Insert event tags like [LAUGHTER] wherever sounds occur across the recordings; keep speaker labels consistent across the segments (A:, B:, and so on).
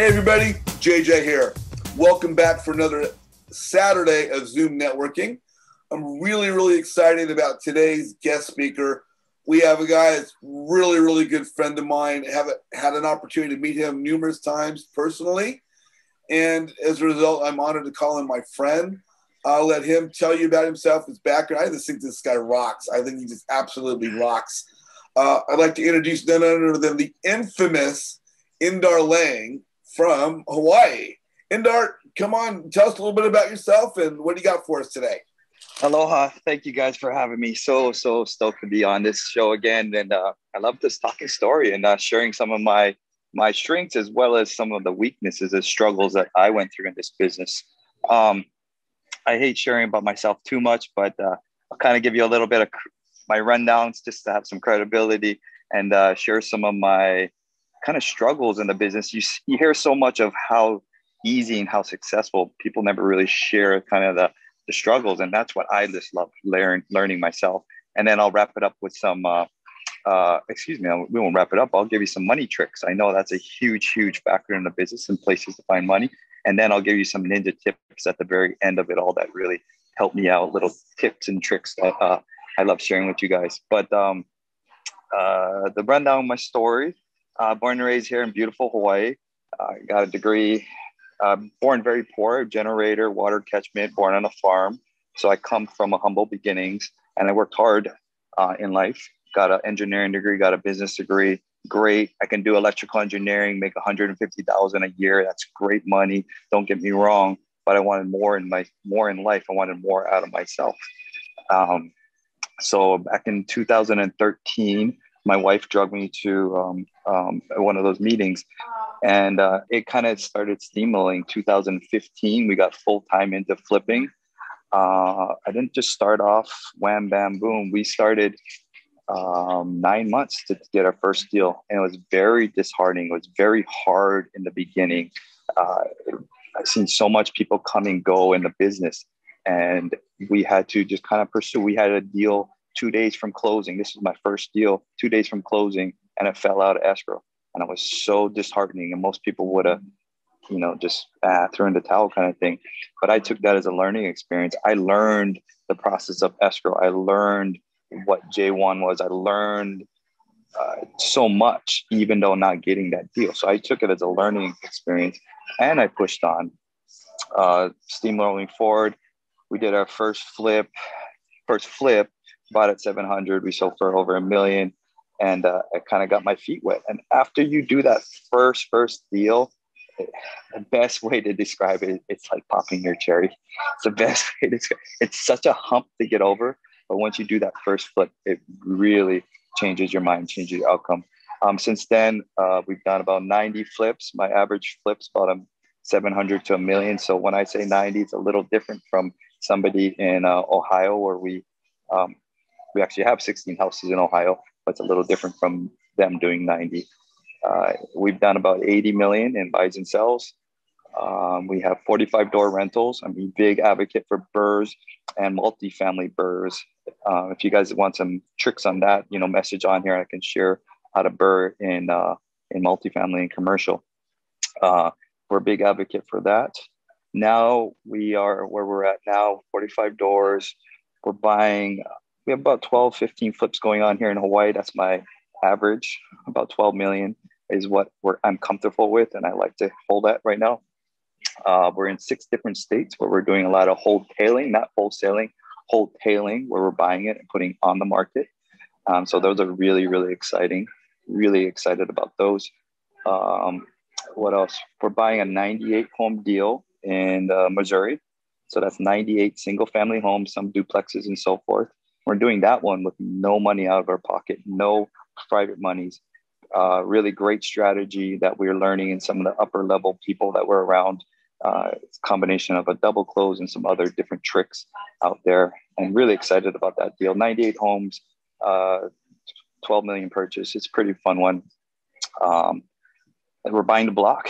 A: Hey, everybody, JJ here. Welcome back for another Saturday of Zoom networking. I'm really, really excited about today's guest speaker. We have a guy that's really, really good friend of mine. Have had an opportunity to meet him numerous times personally, and as a result, I'm honored to call him my friend. I'll let him tell you about himself, his background. I just think this guy rocks. I think he just absolutely rocks. Uh, I'd like to introduce none other than the infamous Indar Lange from Hawaii. Indar, come on, tell us a little bit about yourself and what do you got for us today?
B: Aloha. Thank you guys for having me. So, so stoked to be on this show again. And uh, I love this talking story and uh, sharing some of my my strengths as well as some of the weaknesses and struggles that I went through in this business. Um, I hate sharing about myself too much, but uh, I'll kind of give you a little bit of my rundowns just to have some credibility and uh, share some of my kind of struggles in the business. You, you hear so much of how easy and how successful people never really share kind of the, the struggles. And that's what I just love learn, learning myself. And then I'll wrap it up with some, uh, uh, excuse me, we won't wrap it up. I'll give you some money tricks. I know that's a huge, huge factor in the business and places to find money. And then I'll give you some ninja tips at the very end of it all that really help me out, little tips and tricks that uh, I love sharing with you guys. But um, uh, the rundown of my story uh, born and raised here in beautiful Hawaii. Uh, got a degree, uh, born very poor, generator, water catchment, born on a farm. So I come from a humble beginnings and I worked hard uh, in life. Got an engineering degree, got a business degree, great. I can do electrical engineering, make 150,000 a year. That's great money. Don't get me wrong, but I wanted more in my more in life. I wanted more out of myself. Um, so back in 2013, my wife drugged me to um, um, one of those meetings, and uh, it kind of started steamrolling. 2015, we got full time into flipping. Uh, I didn't just start off wham bam boom. We started um, nine months to get our first deal, and it was very disheartening. It was very hard in the beginning. Uh, I've seen so much people come and go in the business, and we had to just kind of pursue. We had a deal two days from closing. This was my first deal, two days from closing, and it fell out of escrow, and it was so disheartening. And most people would have, you know, just ah, the towel kind of thing. But I took that as a learning experience. I learned the process of escrow. I learned what J1 was. I learned uh, so much, even though not getting that deal. So I took it as a learning experience and I pushed on. Uh, steamrolling forward, we did our first flip, first flip, bought at 700. We sold for over a million and uh, I kind of got my feet wet. And after you do that first, first deal, the best way to describe it, it's like popping your cherry. It's the best way to describe It's such a hump to get over but once you do that first flip, it really changes your mind, changes your outcome. Um, since then, uh, we've done about 90 flips. My average flips a 700 to a million. So when I say 90, it's a little different from somebody in uh, Ohio where we um, we actually have 16 houses in Ohio, but it's a little different from them doing 90. Uh, we've done about 80 million in buys and sells. Um, we have 45 door rentals. I'm a big advocate for BRRRRs and multifamily BRRRRs. Uh, if you guys want some tricks on that, you know, message on here. I can share how to BRRRR in uh, in multifamily and commercial. Uh, we're a big advocate for that. Now we are where we're at now, 45 doors. We're buying. We have about 12, 15 flips going on here in Hawaii. That's my average. About 12 million is what I'm comfortable with, and I like to hold that right now. Uh, we're in six different states where we're doing a lot of wholetailing, not wholesaling, wholetailing, where we're buying it and putting on the market. Um, so those are really, really exciting. Really excited about those. Um, what else? We're buying a 98 home deal in uh, Missouri. So that's 98 single family homes, some duplexes and so forth. We're doing that one with no money out of our pocket, no private monies. Uh, really great strategy that we're learning in some of the upper level people that were around uh, combination of a double close and some other different tricks out there. I'm really excited about that deal. 98 homes, uh, 12 million purchase. It's a pretty fun one. Um, we're buying the block.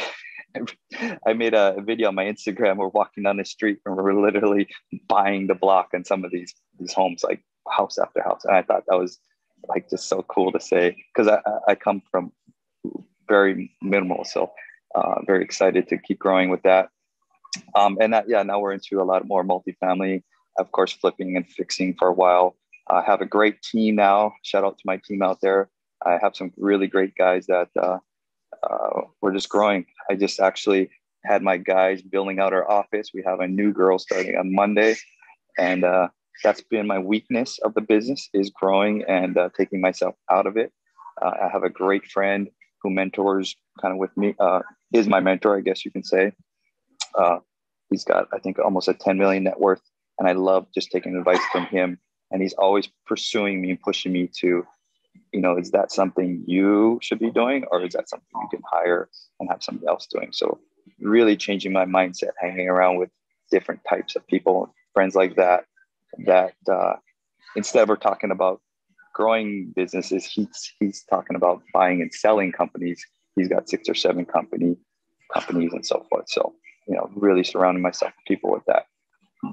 B: [LAUGHS] I made a video on my Instagram. We're walking down the street and we're literally buying the block in some of these these homes, like house after house. And I thought that was like just so cool to say because I, I come from very minimal. So Uh, very excited to keep growing with that. Um, and that, yeah, now we're into a lot more multifamily, of course, flipping and fixing for a while. I have a great team now. Shout out to my team out there. I have some really great guys that uh, uh, we're just growing. I just actually had my guys building out our office. We have a new girl starting on Monday, and uh, that's been my weakness of the business is growing and uh, taking myself out of it. Uh, I have a great friend who mentors kind of with me. Uh, is my mentor, I guess you can say. Uh, he's got, I think, almost a 10 million net worth, and I love just taking advice from him. And he's always pursuing me and pushing me to, you know, is that something you should be doing, or is that something you can hire and have somebody else doing? So, really changing my mindset, hanging around with different types of people, friends like that. That uh, instead of we're talking about growing businesses, he's he's talking about buying and selling companies. He's got six or seven company companies and so forth. So you know, really surrounding myself with people with that.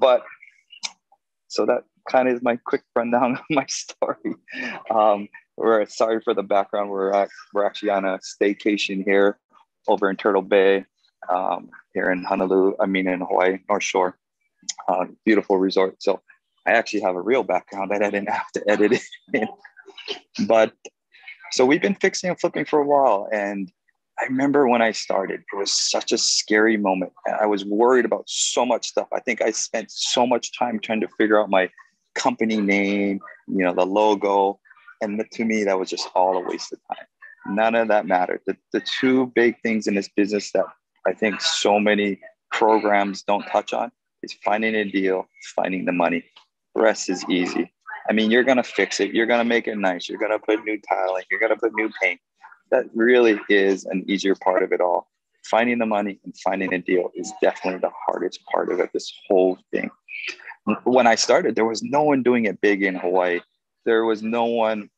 B: But so that kind of is my quick rundown [LAUGHS] of my story. Um, we're sorry for the background. We're at, we're actually on a staycation here over in Turtle Bay, um, here in Honolulu. I mean, in Hawaii, North Shore. Uh, beautiful resort. So I actually have a real background that I didn't have to edit it. But so we've been fixing and flipping for a while, and I remember when I started, it was such a scary moment. I was worried about so much stuff. I think I spent so much time trying to figure out my company name, you know, the logo. And to me, that was just all a waste of time. None of that mattered. The, the two big things in this business that I think so many programs don't touch on is finding a deal, finding the money. Rest is easy. I mean, you're going to fix it. You're going to make it nice. You're going to put new tiling. You're going to put new paint that really is an easier part of it all. Finding the money and finding a deal is definitely the hardest part of it, this whole thing. When I started, there was no one doing it big in Hawaii. There was no one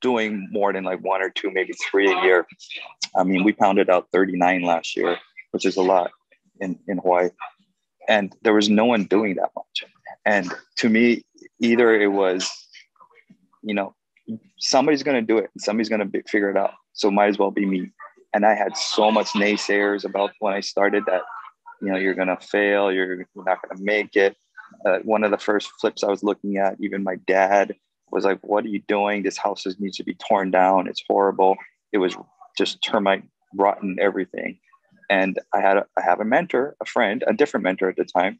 B: doing more than like one or two, maybe three a year. I mean, we pounded out 39 last year, which is a lot in, in Hawaii. And there was no one doing that much. And to me, either it was, you know, somebody's going to do it somebody's going to figure it out so might as well be me. And I had so much naysayers about when I started that, you know, you're gonna fail, you're, not gonna make it. Uh, one of the first flips I was looking at, even my dad was like, "What are you doing? This house needs to be torn down. It's horrible. It was just termite rotten everything." And I had a, I have a mentor, a friend, a different mentor at the time,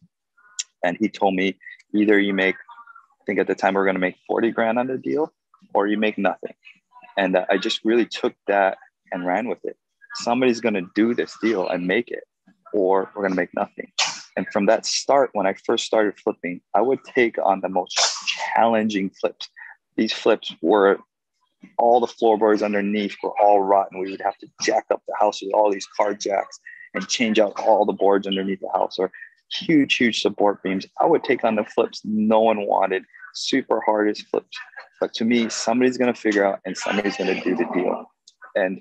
B: and he told me either you make, I think at the time we are going to make forty grand on the deal, or you make nothing. And uh, I just really took that and ran with it. Somebody's going to do this deal and make it, or we're going to make nothing. And from that start, when I first started flipping, I would take on the most challenging flips. These flips were all the floorboards underneath were all rotten. We would have to jack up the house with all these car jacks and change out all the boards underneath the house or huge, huge support beams. I would take on the flips no one wanted, super hardest flips. But to me, somebody's going to figure out and somebody's going to do the deal. And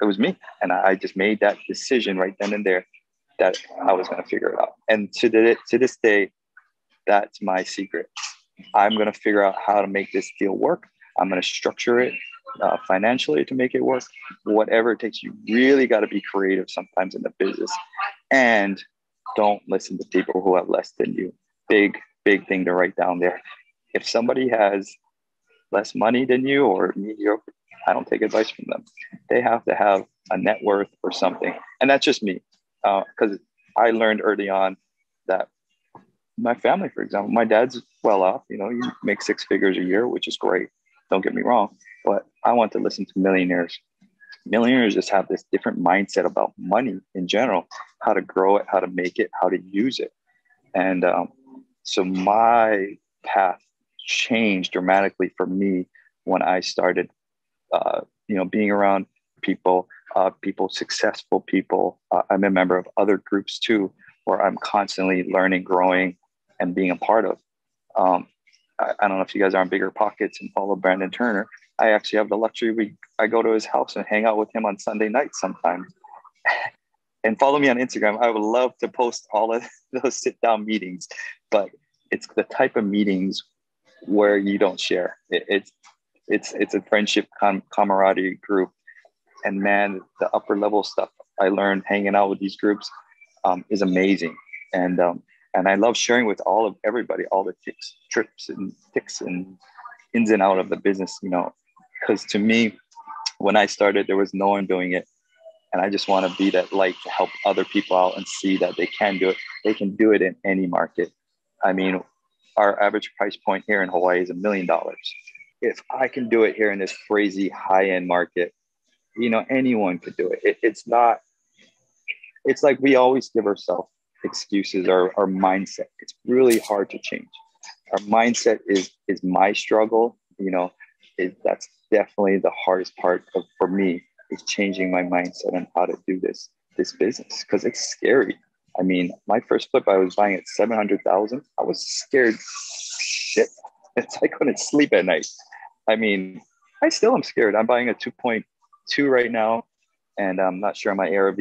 B: it was me. And I just made that decision right then and there that I was going to figure it out. And to, the, to this day, that's my secret. I'm going to figure out how to make this deal work. I'm going to structure it uh, financially to make it work. Whatever it takes, you really got to be creative sometimes in the business. And don't listen to people who have less than you. Big, big thing to write down there. If somebody has less money than you or mediocre, I don't take advice from them. They have to have a net worth or something. And that's just me. Because uh, I learned early on that my family, for example, my dad's well off, you know, you make six figures a year, which is great. Don't get me wrong. But I want to listen to millionaires. Millionaires just have this different mindset about money in general, how to grow it, how to make it, how to use it. And um, so my path changed dramatically for me when I started, uh, you know, being around people, uh, people, successful people. Uh, I'm a member of other groups too, where I'm constantly learning, growing, and being a part of. Um, I, I, don't know if you guys are on BiggerPockets and follow Brandon Turner. I actually have the luxury. We I go to his house and hang out with him on Sunday nights sometimes. [LAUGHS] and follow me on Instagram. I would love to post all of [LAUGHS] those sit down meetings, but it's the type of meetings where you don't share. It, it's it's it's a friendship com- camaraderie group, and man, the upper level stuff I learned hanging out with these groups um, is amazing. And um, and I love sharing with all of everybody all the tips, trips, and ticks and ins and out of the business. You know, because to me, when I started, there was no one doing it, and I just want to be that light to help other people out and see that they can do it. They can do it in any market. I mean, our average price point here in Hawaii is a million dollars. If I can do it here in this crazy high end market, you know, anyone could do it. it. It's not. It's like we always give ourselves excuses or our mindset. It's really hard to change. Our mindset is is my struggle. You know, it, that's definitely the hardest part of, for me is changing my mindset on how to do this this business because it's scary. I mean, my first flip I was buying at seven hundred thousand. I was scared shit. [LAUGHS] It's I couldn't sleep at night. I mean, I still am scared. I'm buying a two point two right now, and I'm not sure on my ARV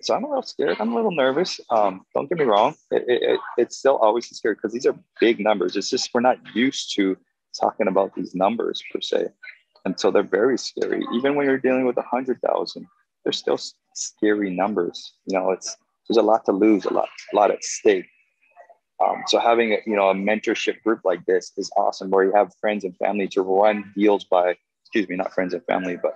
B: so I'm a little scared. I'm a little nervous. Um, don't get me wrong. It, it, it's still always scary because these are big numbers. It's just we're not used to talking about these numbers per se, and so they're very scary. Even when you're dealing with a hundred thousand, they're still scary numbers. You know, it's there's a lot to lose, a lot, a lot at stake. Um, so having a, you know a mentorship group like this is awesome, where you have friends and family to run deals by. Excuse me, not friends and family, but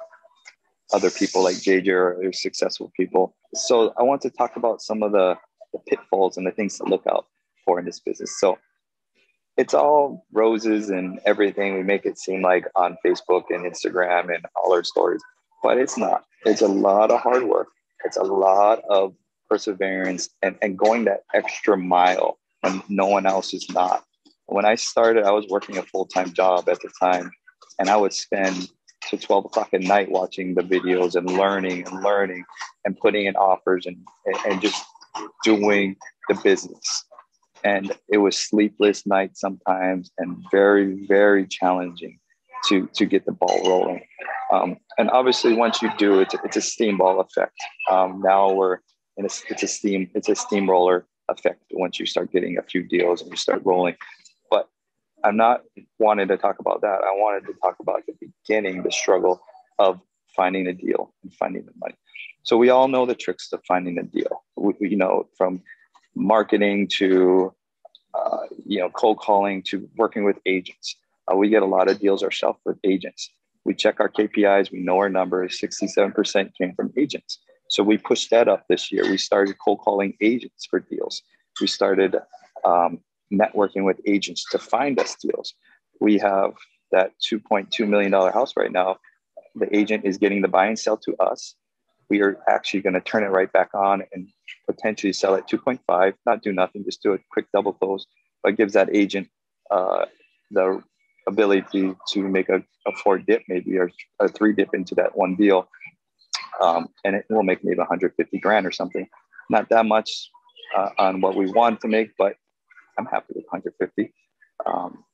B: other people like JJ or successful people. So I want to talk about some of the, the pitfalls and the things to look out for in this business. So it's all roses and everything. We make it seem like on Facebook and Instagram and all our stories, but it's not. It's a lot of hard work. It's a lot of perseverance and, and going that extra mile when no one else is not. When I started, I was working a full time job at the time, and I would spend to 12 o'clock at night watching the videos and learning and learning and putting in offers and, and just doing the business. And it was sleepless nights sometimes and very, very challenging to, to get the ball rolling. Um, and obviously, once you do, it's a, it's a steamball effect. Um, now we're in a, it's a steam, it's a steamroller effect once you start getting a few deals and you start rolling. I'm not wanting to talk about that. I wanted to talk about the beginning, the struggle of finding a deal and finding the money. So we all know the tricks to finding a deal. We, you know, from marketing to uh, you know cold calling to working with agents. Uh, we get a lot of deals ourselves with agents. We check our KPIs. We know our numbers. 67% came from agents. So we pushed that up this year. We started cold calling agents for deals. We started um, networking with agents to find us deals. We have that $2.2 million house right now. The agent is getting the buy and sell to us. We are actually going to turn it right back on and potentially sell at 2.5, not do nothing, just do a quick double close, but gives that agent uh, the ability to make a, a four dip maybe or a three dip into that one deal. Um, and it will make maybe 150 grand or something. Not that much uh, on what we want to make, but I'm happy with 150. Um,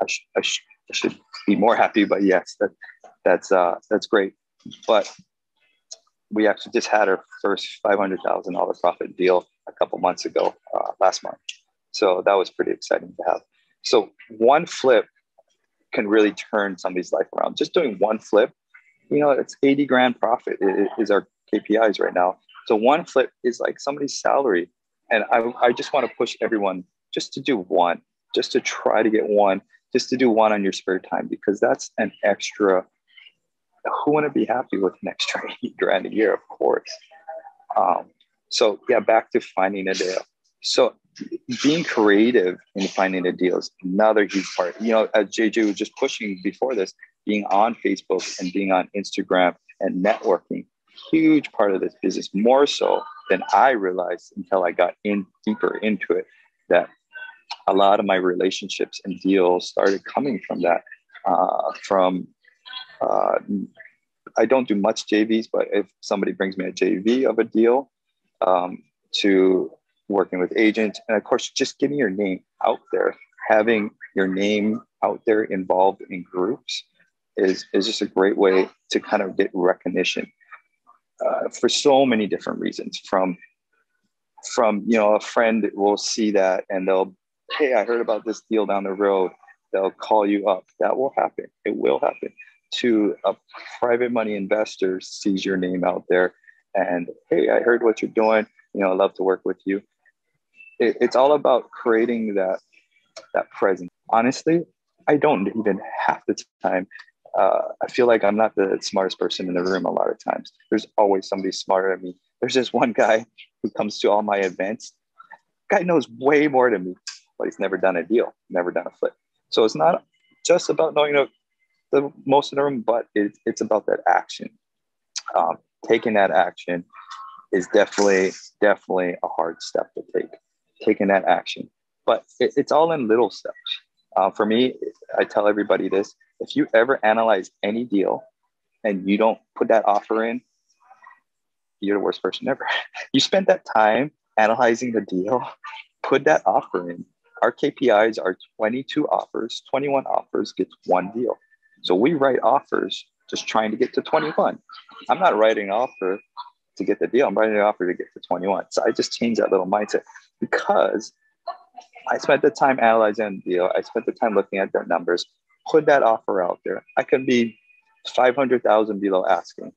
B: I, sh- I, sh- I, should be more happy, but yes, that that's uh, that's great. But we actually just had our first $500,000 profit deal a couple months ago, uh, last month. So that was pretty exciting to have. So one flip can really turn somebody's life around. Just doing one flip, you know, it's 80 grand profit is our KPIs right now. So one flip is like somebody's salary. And I, I just want to push everyone just to do one, just to try to get one, just to do one on your spare time, because that's an extra. Who wouldn't be happy with an extra [LAUGHS] 80 grand a year? Of course. Um, so yeah, back to finding a deal. So being creative in finding a deal is another huge part. You know, as JJ was just pushing before this, being on Facebook and being on Instagram and networking, huge part of this business, more so than I realized until I got in deeper into it. That a lot of my relationships and deals started coming from that. Uh, from uh, I don't do much JVs, but if somebody brings me a JV of a deal, um, to working with agents, and of course, just getting your name out there, having your name out there involved in groups is is just a great way to kind of get recognition uh, for so many different reasons. From from you know a friend will see that and they'll hey, I heard about this deal down the road. They'll call you up. That will happen. It will happen. To a private money investor sees your name out there and hey, I heard what you're doing. You know, I love to work with you. It, it's all about creating that that presence. Honestly, I don't even half the time. Uh, I feel like I'm not the smartest person in the room a lot of times. There's always somebody smarter than me. There's this one guy who comes to all my events. Guy knows way more than me, but he's never done a deal, never done a flip. So it's not just about knowing the, the most in the room, but it, it's about that action. Um, taking that action is definitely, definitely a hard step to take. Taking that action, but it, it's all in little steps. Uh, for me, I tell everybody this: if you ever analyze any deal and you don't put that offer in, you're the worst person ever. [LAUGHS] you spent that time analyzing the deal, put that offer in. Our KPIs are 22 offers, 21 offers gets one deal. So we write offers just trying to get to 21. I'm not writing an offer to get the deal. I'm writing an offer to get to 21. So I just changed that little mindset because I spent the time analyzing the deal. I spent the time looking at their numbers, put that offer out there. I can be 500,000 below asking.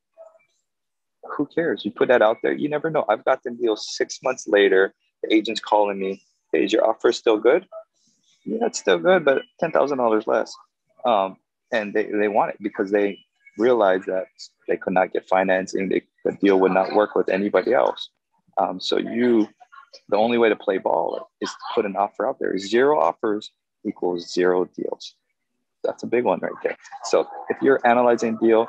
B: Who cares? You put that out there. You never know. I've got the deal six months later. The agent's calling me. Hey, is your offer still good? Yeah, it's still good, but $10,000 less. Um, and they, they want it because they realize that they could not get financing. They, the deal would not work with anybody else. Um, so you the only way to play ball is to put an offer out there. Zero offers equals zero deals. That's a big one right there. So if you're analyzing deal,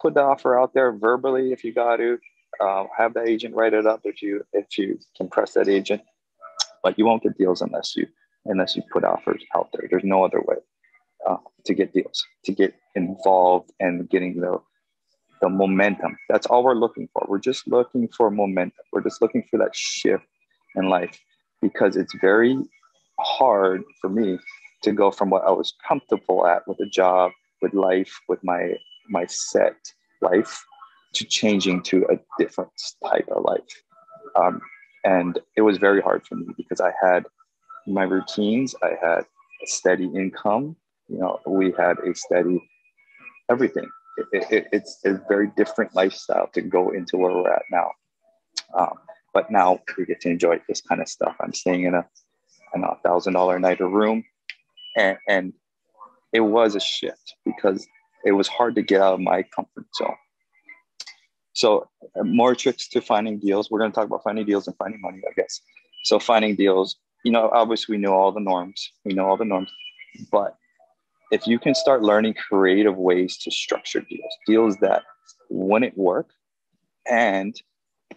B: put the offer out there verbally if you got to. Uh, have the agent write it up if you if you can press that agent. But you won't get deals unless you unless you put offers out there. There's no other way uh, to get deals, to get involved and getting the the momentum. That's all we're looking for. We're just looking for momentum. We're just looking for that shift in life because it's very hard for me to go from what I was comfortable at with a job, with life, with my my set life, to changing to a different type of life. Um, and it was very hard for me because I had my routines, I had a steady income. You know, we had a steady everything. It, it, it's a very different lifestyle to go into where we're at now. Um, but now we get to enjoy this kind of stuff. I'm staying in a, a thousand dollar night a room, and, and it was a shift because it was hard to get out of my comfort zone. So uh, more tricks to finding deals. We're going to talk about finding deals and finding money, I guess. So finding deals, you know, obviously we know all the norms. We know all the norms, but if you can start learning creative ways to structure deals, deals that wouldn't work, and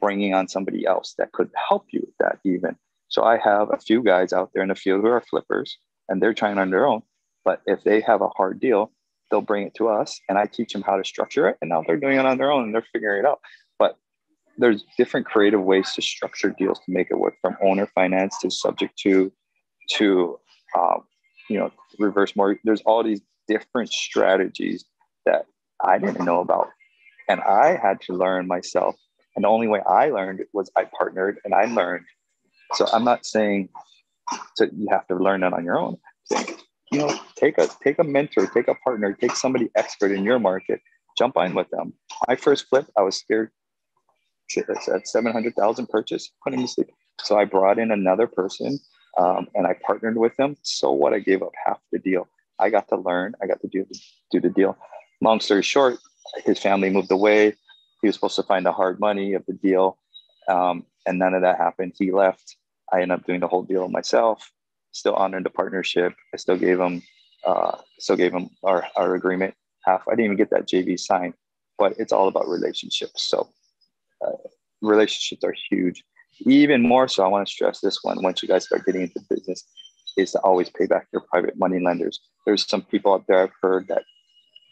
B: bringing on somebody else that could help you with that even. So I have a few guys out there in the field who are flippers and they're trying on their own. But if they have a hard deal, they'll bring it to us and I teach them how to structure it. And now they're doing it on their own and they're figuring it out. But there's different creative ways to structure deals to make it work from owner finance to subject to, to, um, you know, reverse mortgage. There's all these different strategies that I didn't know about. And I had to learn myself and the only way I learned was I partnered and I learned. So I'm not saying to, you have to learn that on your own. you know, take a take a mentor, take a partner, take somebody expert in your market, jump on with them. My first flip, I was scared. At seven hundred thousand purchase, couldn't even sleep. So I brought in another person, um, and I partnered with them. So what? I gave up half the deal. I got to learn. I got to do do the deal. Long story short, his family moved away. He was supposed to find the hard money of the deal, um, and none of that happened. He left. I ended up doing the whole deal myself. Still honored the partnership. I still gave them, uh, still gave them our, our agreement half. I didn't even get that JV signed, but it's all about relationships. So uh, relationships are huge. Even more so, I want to stress this one. Once you guys start getting into business, is to always pay back your private money lenders. There's some people out there I've heard that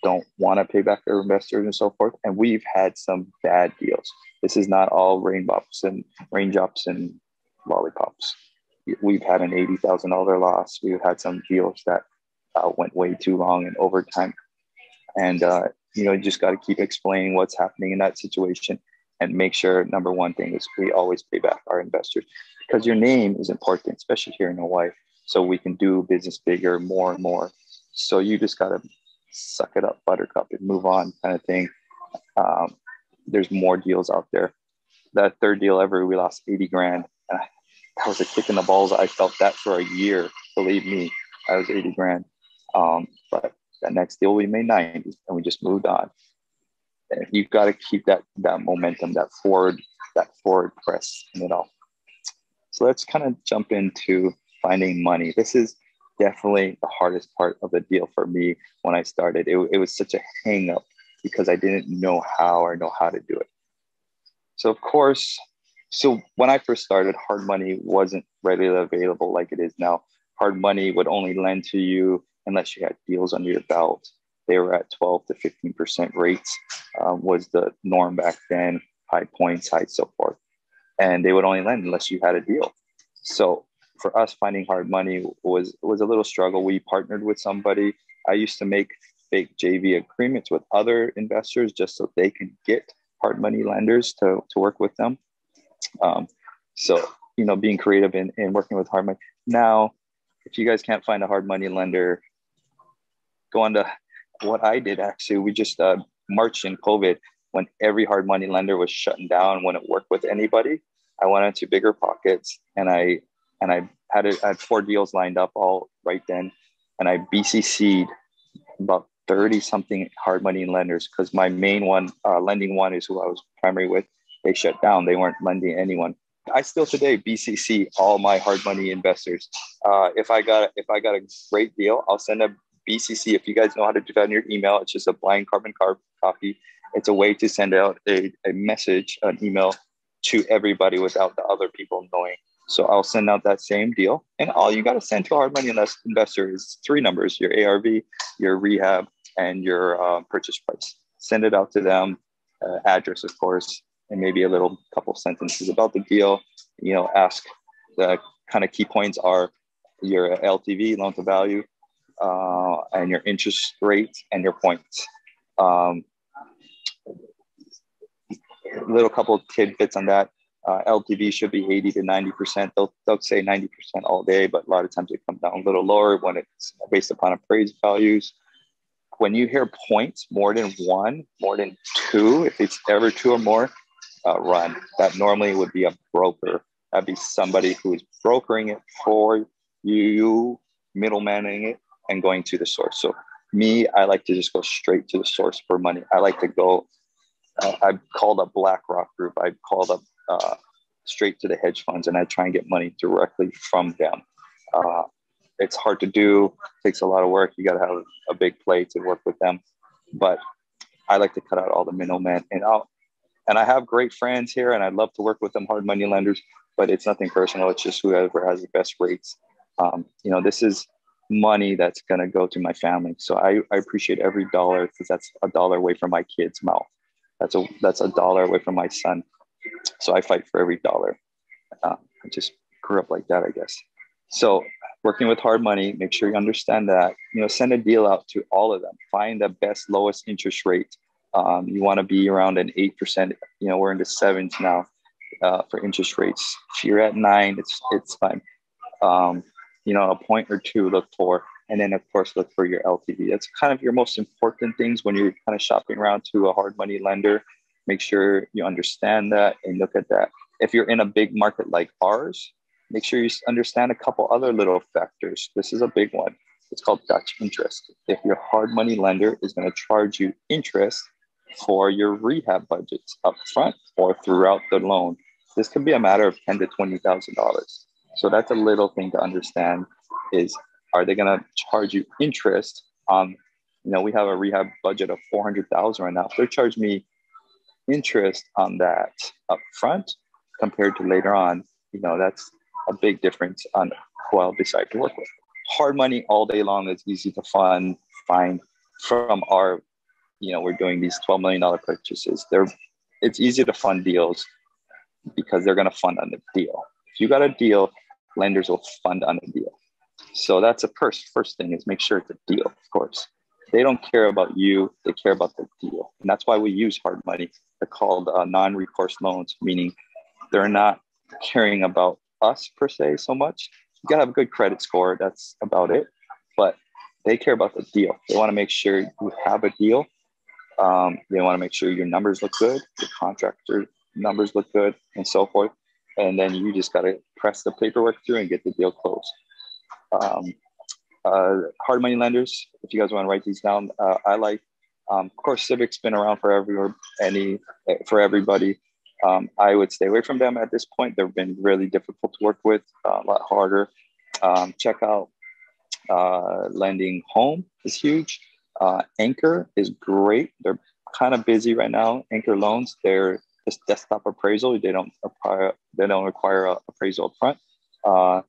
B: don't want to pay back their investors and so forth. And we've had some bad deals. This is not all rainbows and raindrops and lollipops. We've had an eighty thousand dollar loss. We've had some deals that uh, went way too long in overtime, and uh, you know, you just got to keep explaining what's happening in that situation and make sure. Number one thing is we always pay back our investors because your name is important, especially here in Hawaii. So we can do business bigger, more and more. So you just got to suck it up, buttercup, and move on kind of thing. Um, there's more deals out there. that third deal ever, we lost 80 grand. And I, that was a kick in the balls. I felt that for a year. Believe me, I was 80 grand. Um, but that next deal we made 90 and we just moved on. And you've got to keep that that momentum, that forward, that forward press in it all. So let's kind of jump into finding money. This is definitely the hardest part of the deal for me when I started. It, it was such a hang up because I didn't know how or know how to do it. So of course, so when I first started, hard money wasn't readily available like it is now. Hard money would only lend to you unless you had deals under your belt. They were at 12 to 15% rates um, was the norm back then, high points, high so forth. And they would only lend unless you had a deal. So for us, finding hard money was was a little struggle. We partnered with somebody. I used to make fake JV agreements with other investors just so they can get hard money lenders to, to work with them. Um, so, you know, being creative and, in working with hard money. Now, if you guys can't find a hard money lender, go on to what I did actually. We just uh, marched in COVID when every hard money lender was shutting down, wouldn't work with anybody. I went into BiggerPockets and I and I had it, had four deals lined up all right then, and I BCC'd about 30 something hard money lenders because my main one, uh, lending one, is who I was primary with. They shut down. They weren't lending anyone. I still today BCC all my hard money investors. Uh, if I got if I got a great deal, I'll send a BCC. If you guys know how to do that in your email, it's just a blind carbon card copy. It's a way to send out a, a message, an email to everybody without the other people knowing. So I'll send out that same deal. And all you got to send to a hard money investor is three numbers your ARV, your rehab, and your uh, purchase price. Send it out to them, uh, address, of course, and maybe a little couple sentences about the deal. You know, ask the kind of key points are your LTV, loan to value, uh, and your interest rate and your points. Um, little couple tidbits on that. Uh, LTV should be 80 to 90%. They'll, they'll say 90% all day, but a lot of times it comes down a little lower when it's based upon appraised values. When you hear points more than one, more than two, if it's ever two or more, uh, run. That normally would be a broker. That'd be somebody who is brokering it for you, middlemaning it, and going to the source. So me, I like to just go straight to the source for money. I like to go. Uh, I've called up BlackRock Group. I've called up uh, straight to the hedge funds, and I try and get money directly from them. Uh, it's hard to do. Takes a lot of work. You got to have a big play to work with them. But I like to cut out all the middlemen, and I'll and I have great friends here, and I'd love to work with them, hard money lenders. But it's nothing personal. It's just whoever has the best rates. Um, you know, this is money that's going to go to my family. So I, I appreciate every dollar because that's a dollar away from my kid's mouth. That's a that's a dollar away from my son. So I fight for every dollar. Uh, I just grew up like that, I guess. So working with hard money, make sure you understand that. You know, send a deal out to all of them. Find the best lowest interest rate. Um, you want to be around an eight percent. You know, we're in the sevens now uh, for interest rates. If you're at nine, it's it's fine. Um, you know, a point or two look for, and then of course look for your LTV. That's kind of your most important things when you're kind of shopping around to a hard money lender. Make sure you understand that and look at that. If you're in a big market like ours, make sure you understand a couple other little factors. This is a big one. It's called Dutch interest. If your hard money lender is going to charge you interest for your rehab budgets up front or throughout the loan, this could be a matter of ten to twenty thousand dollars. So that's a little thing to understand is are they going to charge you interest on, you know, we have a rehab budget of 400,000 right now. If they charge me interest on that up front compared to later on, you know, that's a big difference on who I'll decide to work with. Hard money all day long is easy to fund, find from our, you know, we're doing these $12 million purchases. They're, it's easy to fund deals because they're going to fund on the deal. If you got a deal lenders will fund on the deal. So that's the first first thing is make sure it's a deal, of course. They don't care about you, they care about the deal. And that's why we use hard money. They're called uh, non-recourse loans, meaning they're not caring about us per se so much. You gotta have a good credit score, that's about it. But they care about the deal. They want to make sure you have a deal. Um, they want to make sure your numbers look good, your contractor numbers look good, and so forth. And then you just got to press the paperwork through and get the deal closed. Um, uh, hard money lenders, if you guys want to write these down, uh, I like, um, of course, Civic's been around for every, any, for everybody. Um, I would stay away from them at this point. They've been really difficult to work with, uh, a lot harder. Um, check out uh, LendingHome is huge. Uh, Anchor is great. They're kind of busy right now. Anchor loans, they're just desktop appraisal. They don't require they don't require a appraisal up front. Uh,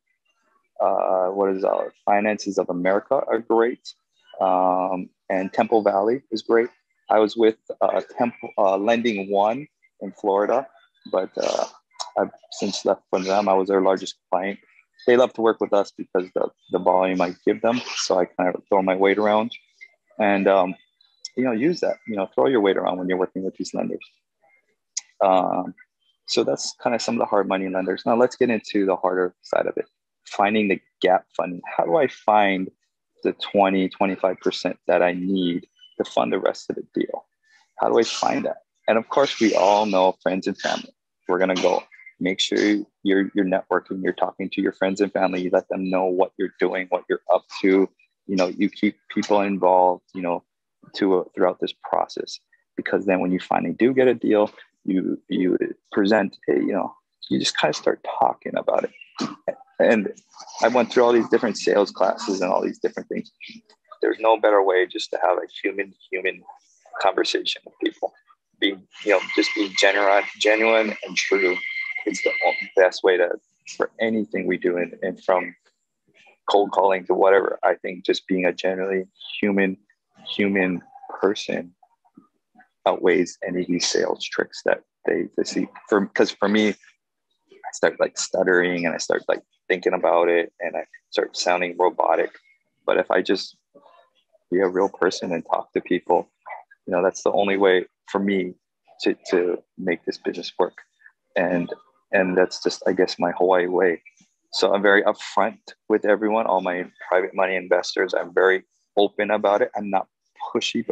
B: uh, what is our Finances of America are great, um, and Temple Valley is great. I was with uh, Temple uh, LendingOne in Florida, but uh, I've since left from them. I was their largest client. They love to work with us because the the volume I give them, so I kind of throw my weight around, and um, you know use that. You know, throw your weight around when you're working with these lenders. Um, so that's kind of some of the hard money lenders. Now let's get into the harder side of it. Finding the gap funding. How do I find the 20, 25% that I need to fund the rest of the deal? How do I find that? And of course, we all know friends and family. We're gonna go. Make sure you're you're networking. You're talking to your friends and family. You let them know what you're doing, what you're up to. You know, you keep people involved. You know, to throughout this process because then when you finally do get a deal, you you present you know you just kind of start talking about it. And I went through all these different sales classes and all these different things. There's no better way just to have a human human conversation with people be you know just be genuine genuine and true it's the best way to for anything we do and, and from cold calling to whatever. I think just being a generally human human person outweighs any of these sales tricks that they, they see. For because for me i start like stuttering and i start like thinking about it and i start sounding robotic. But if i just be a real person and talk to people you know that's the only way for me to, to make this business work. And and that's just i guess my hawaii way so i'm very upfront with everyone all my private money investors. I'm very open about it. I'm not pushy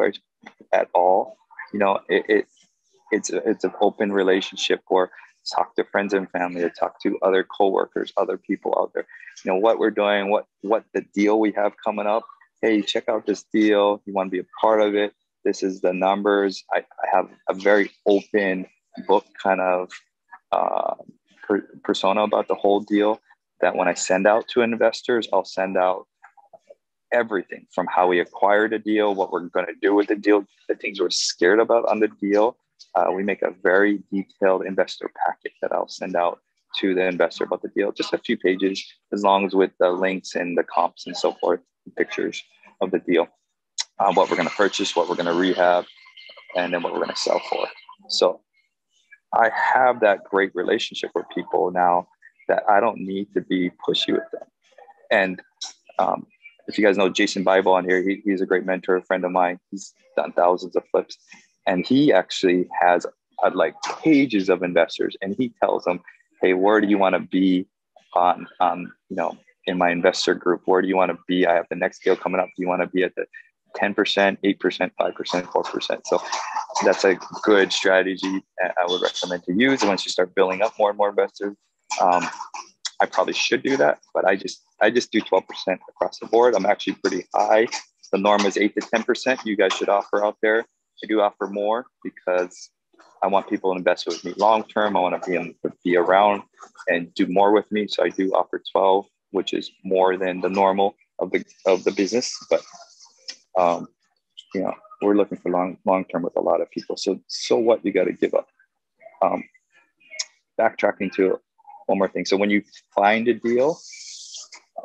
B: at all. You know it, it it's a, it's an open relationship or talk to friends and family or talk to other coworkers other people out there. You know what we're doing what what the deal we have coming up. Hey check out this deal. You want to be a part of it? This is the numbers. I, I have a very open book kind of uh, per, persona about the whole deal that when I send out to investors, I'll send out everything from how we acquired a deal, what we're going to do with the deal, the things we're scared about on the deal. Uh, we make a very detailed investor packet that I'll send out to the investor about the deal, just a few pages, as long as with the links and the comps and so forth, pictures of the deal uh, what we're going to purchase, what we're going to rehab, and then what we're going to sell for. So I have that great relationship with people now that I don't need to be pushy with them. And um, if you guys know Jason Bible on here, he, he's a great mentor, a friend of mine. He's done thousands of flips, and he actually has uh, like pages of investors, and he tells them, "Hey, where do you want to be on, on you know, in my investor group? Where do you want to be? I have the next deal coming up. Do you want to be at the 10%, 8%, 5%, 4%. So that's a good strategy I would recommend to use. And once you start building up more and more investors, um, I probably should do that, but I just I just do 12% across the board. I'm actually pretty high. The norm is eight to 10%. You guys should offer out there. I do offer more because I want people to invest with me long term. I want to be in, be around and do more with me. So I do offer 12, which is more than the normal of the of the business. But um, you know, we're looking for long long term with a lot of people. So so what you got to give up. Um, backtracking to one more thing. So when you find a deal,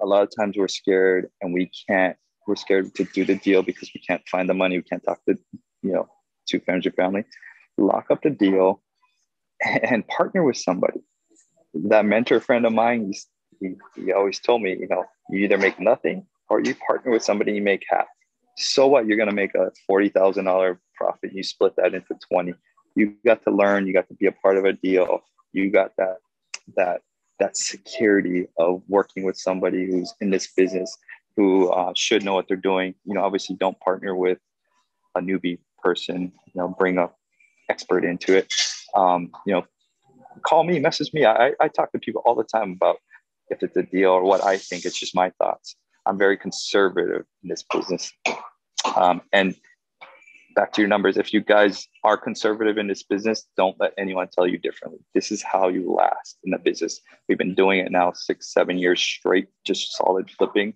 B: a lot of times we're scared and we can't. We're scared to do the deal because we can't find the money. We can't talk to you know to friends or family. Lock up the deal and partner with somebody. That mentor friend of mine, he, he always told me, you know, you either make nothing or you partner with somebody you make half so what you're going to make a $40000 profit you split that into 20 you got to learn you got to be a part of a deal you got that that that security of working with somebody who's in this business who uh, should know what they're doing you know obviously don't partner with a newbie person you know bring a expert into it um, you know call me, message me. I, I talk to people all the time about if it's a deal or what I think. It's just my thoughts. I'm very conservative in this business. Um, and back to your numbers, if you guys are conservative in this business, don't let anyone tell you differently. This is how you last in the business. We've been doing it now six, seven years straight, just solid flipping.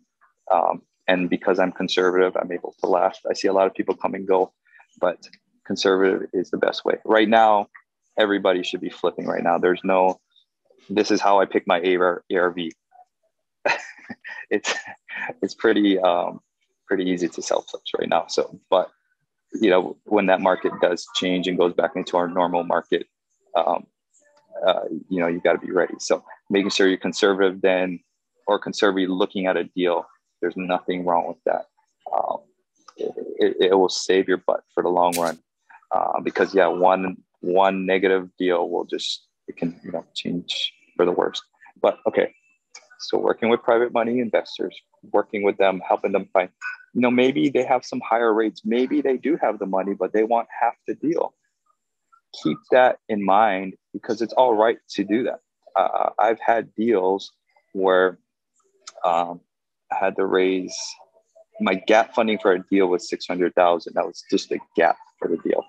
B: Um, and because I'm conservative, I'm able to last. I see a lot of people come and go, but conservative is the best way. Right now, everybody should be flipping right now. There's no, this is how I pick my ARV. [LAUGHS] it's it's pretty um, pretty easy to sell flips right now. So, but you know, when that market does change and goes back into our normal market, um, uh, you know, you got to be ready. So, making sure you're conservative then, or conservative looking at a deal. There's nothing wrong with that. Um, it, it, will save your butt for the long run, uh, because yeah, one one negative deal will just it can you know change for the worst. But okay, so working with private money investors, working with them, helping them find, you know, maybe they have some higher rates. Maybe they do have the money, but they want half the deal. Keep that in mind because it's all right to do that. Uh, I've had deals where um, I had to raise my gap funding for a deal was 600,000. That was just a gap for the deal.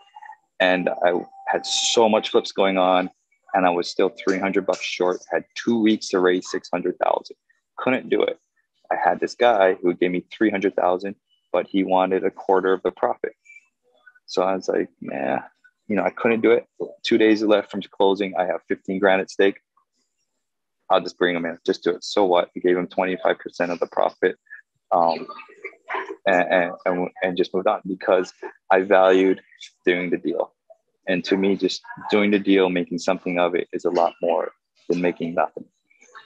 B: And I had so much flips going on and I was still 300 bucks short. Had two weeks to raise 600,000. Couldn't do it. I had this guy who gave me 300,000, but he wanted a quarter of the profit. So I was like, nah, you know, I couldn't do it. Two days left from closing. I have 15 grand at stake. I'll just bring him in. Just do it. So what? We gave him 25% of the profit. Um, and, and, and just moved on because I valued doing the deal. And to me, just doing the deal, making something of it is a lot more than making nothing.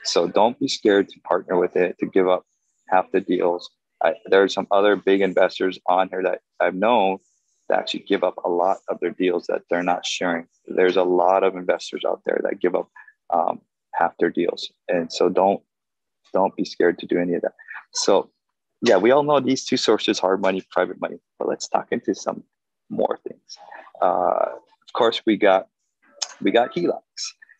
B: So don't be scared to partner with it, to give up half the deals. I, there are some other big investors on here that I've known that actually give up a lot of their deals that they're not sharing. There's a lot of investors out there that give up um, half their deals, and so don't don't be scared to do any of that. So yeah, we all know these two sources: hard money, private money. But let's talk into some more things. Uh, of course, we got we got HELOCs.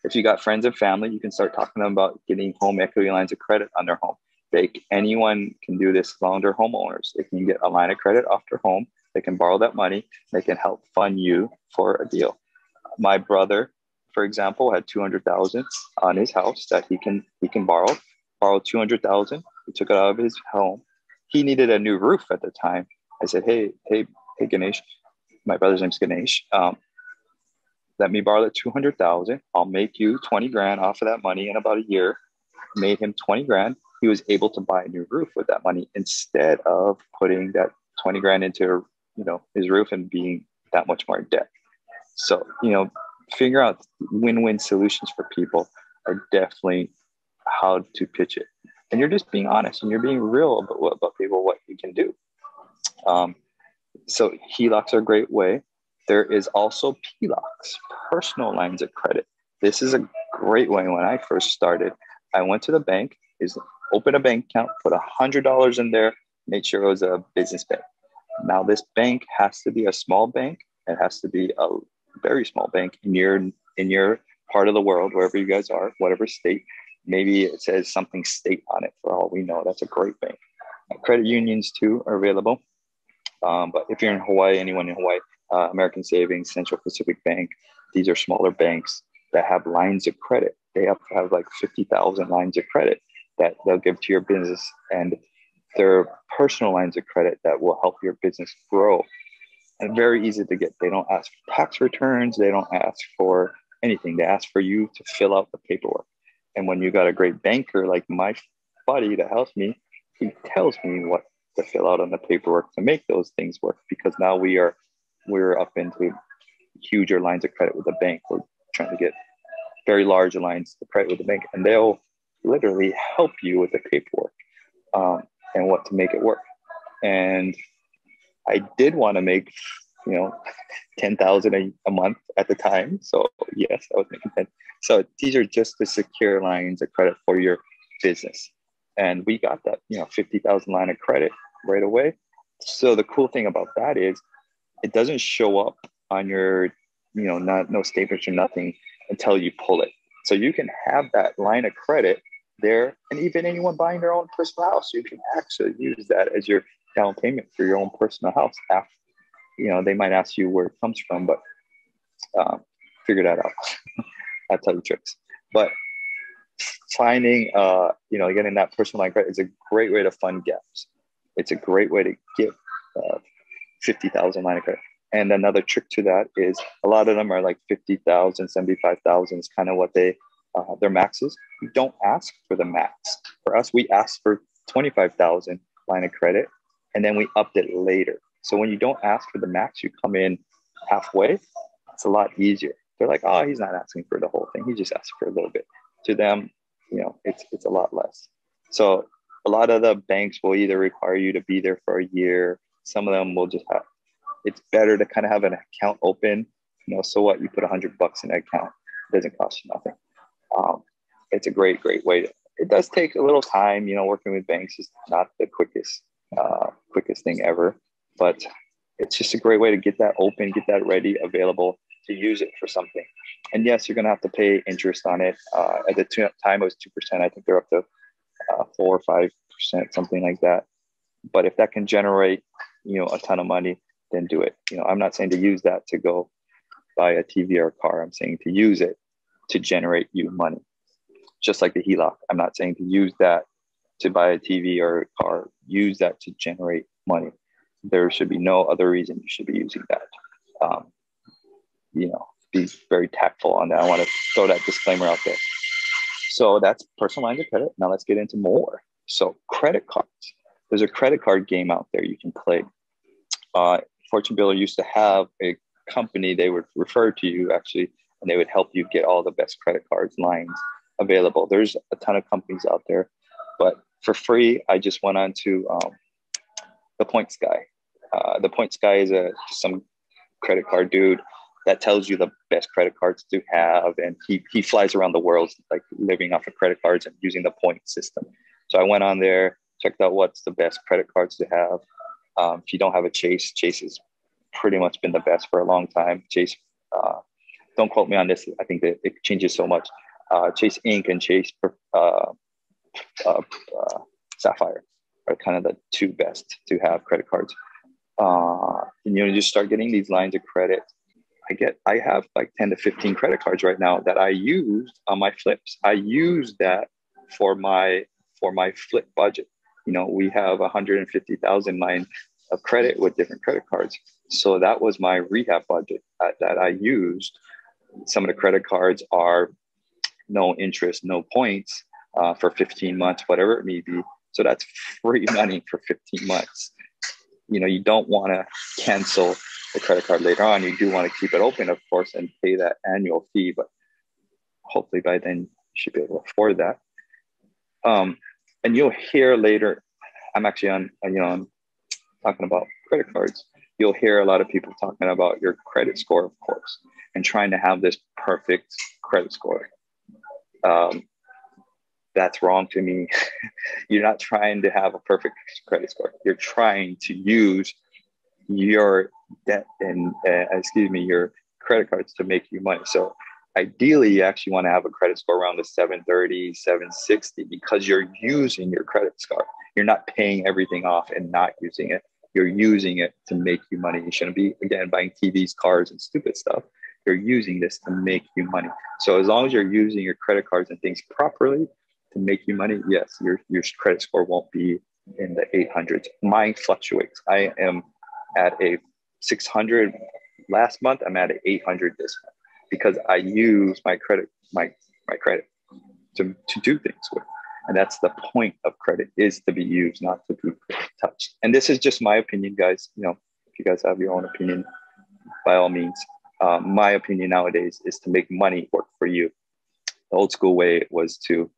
B: If you got friends and family, you can start talking to them about getting home equity lines of credit on their home. They anyone can do this as long homeowners. They can get a line of credit off their home. They can borrow that money. They can help fund you for a deal. My brother, for example, had two hundred thousand on his house that he can he can borrow. Hundred thousand. He took it out of his home. He needed a new roof at the time. I said, "Hey, hey, hey, Ganesh." My brother's name's Ganesh. Um, let me borrow the 200,000. I'll make you 20 grand off of that money in about a year. Made him 20 grand. He was able to buy a new roof with that money instead of putting that 20 grand into, you know, his roof and being that much more debt. So, you know, figure out win-win solutions for people are definitely how to pitch it. And you're just being honest and you're being real about, about people, what you can do. Um, so HELOCs are a great way. There is also PLOCs, personal lines of credit. This is a great way. When I first started, I went to the bank, is open a bank account, put a hundred dollars in there, make sure it was a business bank. Now this bank has to be a small bank. It has to be a very small bank in your in your part of the world, wherever you guys are, whatever state. Maybe it says something state on it. For all we know, that's a great bank. Credit unions too are available. Um, but if you're in Hawaii, anyone in Hawaii, uh, American Savings, Central Pacific Bank. These are smaller banks that have lines of credit. They have to have like 50,000 lines of credit that they'll give to your business. And they're personal lines of credit that will help your business grow. And very easy to get. They don't ask for tax returns, they don't ask for anything. They ask for you to fill out the paperwork. And when you got a great banker like my buddy that helps me, he tells me what to fill out on the paperwork to make those things work because now we are we're up into huger lines of credit with the bank. We're trying to get very large lines of credit with the bank, and they'll literally help you with the paperwork um, and what to make it work. And I did want to make, you know, [LAUGHS] ten thousand a month at the time. So yes, I was making ten. So these are just the secure lines of credit for your business, and we got that, you know, fifty thousand line of credit right away. So the cool thing about that is it doesn't show up on your, you know, not no statements or nothing until you pull it. So you can have that line of credit there, and even anyone buying their own personal house, you can actually use that as your down payment for your own personal house. After, you know, they might ask you where it comes from, but um, figure that out. [LAUGHS] I'll tell you tricks. But finding, uh, you know, getting that personal line credit is a great way to fund gaps. It's a great way to get uh, 50,000 line of credit. And another trick to that is a lot of them are like 50,000, 75,000 is kind of what they, uh, their maxes. You don't ask for the max. For us, we ask for 25,000 line of credit and then we upped it later. So when you don't ask for the max, you come in halfway. It's a lot easier. They're like, oh, he's not asking for the whole thing. He just asked for a little bit. To them, you know, it's it's a lot less. So a lot of the banks will either require you to be there for a year. Some of them will just have. It's better to kind of have an account open. You know, so what? You put a hundred bucks in an account. It doesn't cost you nothing. Um, it's a great, great way to. It does take a little time. You know, working with banks is not the quickest, uh, quickest thing ever, but it's just a great way to get that open, get that ready, available to use it for something. And yes, you're going to have to pay interest on it. Uh, at the time, it was 2%. I think they're up to uh, 4 or 5%, something like that. But if that can generate, you know, a ton of money, then do it. You know, I'm not saying to use that to go buy a TV or a car. I'm saying to use it to generate you money. Just like the HELOC. I'm not saying to use that to buy a TV or a car. Use that to generate money. There should be no other reason you should be using that. Um, you know, be very tactful on that. I want to throw that disclaimer out there. So that's personal lines of credit. Now let's get into more. So credit cards. There's a credit card game out there you can play. Uh, Fortune Builder used to have a company they would refer to you actually, and they would help you get all the best credit cards lines available. There's a ton of companies out there, but for free, I just went on to um, the Points Guy. Uh, the Points Guy is a some credit card dude that tells you the best credit cards to have. And he, he flies around the world, like living off of credit cards and using the point system. So I went on there, checked out what's the best credit cards to have. Um, if you don't have a Chase, Chase has pretty much been the best for a long time. Chase, uh, don't quote me on this. I think that it changes so much. Uh, Chase Ink and Chase uh, uh, uh, Sapphire are kind of the two best to have credit cards. And you know, you just start getting these lines of credit I get I have like 10 to 15 credit cards right now that I used on my flips. I use that for my for my flip budget. You know, we have 150,000 line of credit with different credit cards. So that was my rehab budget that, that I used. Some of the credit cards are no interest, no points uh, for 15 months, whatever it may be. So that's free [LAUGHS] money for 15 months. You know, you don't want to cancel the credit card later on. You do want to keep it open, of course, and pay that annual fee, but hopefully by then you should be able to afford that. Um, and you'll hear later, I'm actually on, you know, I'm talking about credit cards. You'll hear a lot of people talking about your credit score, of course, and trying to have this perfect credit score. Um, that's wrong to me. [LAUGHS] You're not trying to have a perfect credit score. You're trying to use your debt and uh, excuse me your credit cards to make you money so ideally you actually want to have a credit score around the 730 760 because you're using your credit score. You're not paying everything off and not using it. You're using it to make you money. You shouldn't be again buying tvs cars and stupid stuff. You're using this to make you money. So as long as you're using your credit cards and things properly to make you money yes your, your credit score won't be in the 800s mine fluctuates. I am at a 600 last month. I'm at 800 this month because I use my credit, my, my credit to, to do things with. And that's the point of credit is to be used, not to be touched. And this is just my opinion, guys. You know, if you guys have your own opinion, by all means. Um, my opinion nowadays is to make money work for you. The old school way was to,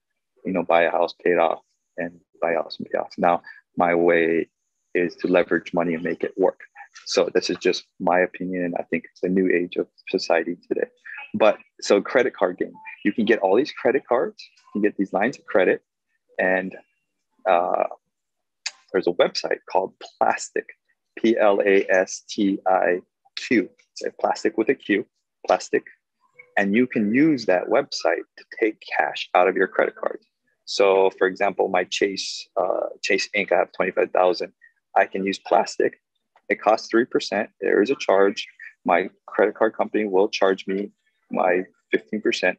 B: you know, buy a house, pay it off, and buy a house and pay off. Now, my way is to leverage money and make it work. So this is just my opinion, and I think it's the new age of society today. But so credit card game, you can get all these credit cards, you can get these lines of credit, and uh, there's a website called Plastiq, P L A S T I Q. It's a plastic with a Q, plastic. and you can use that website to take cash out of your credit card. So, for example, my Chase uh, Chase Ink I have twenty five thousand. I can use Plastiq. It costs three percent. There is a charge. My credit card company will charge me my fifteen percent,